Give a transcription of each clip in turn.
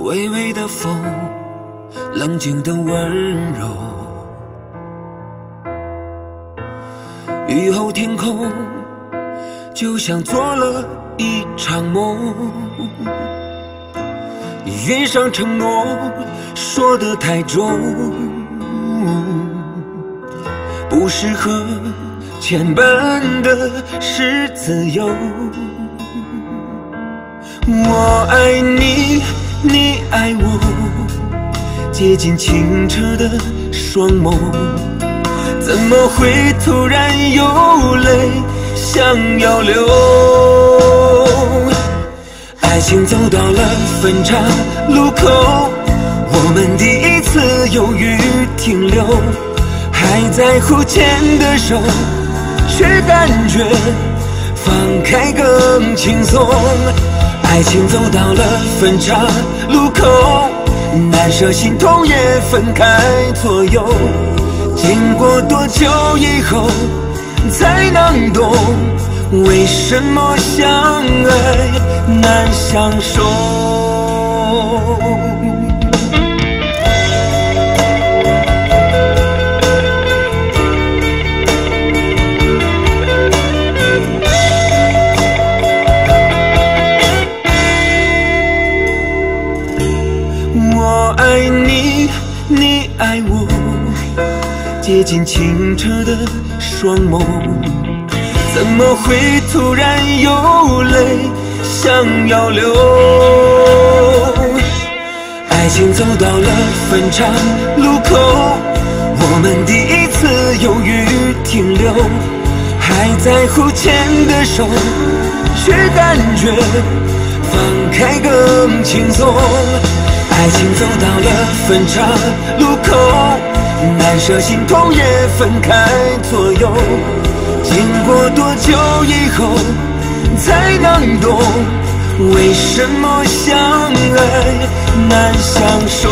微微的风，冷静的温柔。雨后天空，就像做了一场梦。云上承诺，说的太重，不适合牵绊的是自由。我爱你，你爱我，接近清澈的双眸，怎么会突然有泪想要流？情走到了分岔路口，我们第一次犹豫停留，还在乎牵的手，却感觉放开更轻松。爱情走到了分岔路口，难舍心痛也分开左右。经过多久以后，为什么相爱难相守？我爱你，你爱我，接近清澈的双眸，怎么会突然有泪想要流？爱情走到了分岔路口，我们第一次犹豫停留，还在乎牵的手，却感觉放开更轻松。爱情走到了分岔路口，难舍心痛也分开左右。经过多久以后才能懂，为什么相爱难相守？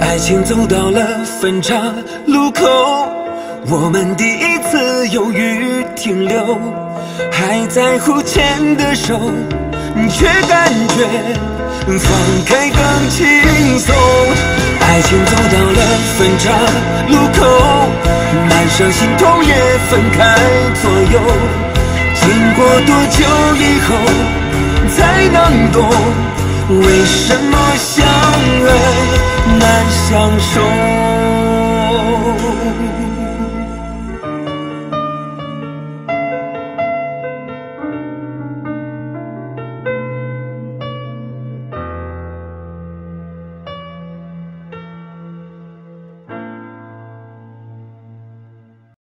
爱情走到了分岔路口，我们第一次犹豫停留，还在乎牵的手。却感觉放开更轻松。爱情走到了分岔路口，难舍心痛也分开左右经过多久以后才能懂为什么相爱难相守。